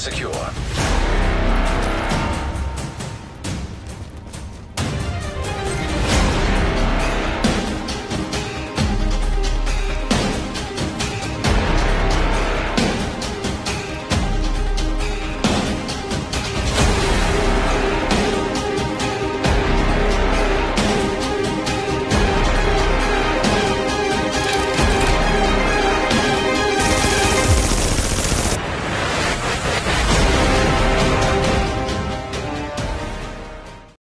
secure.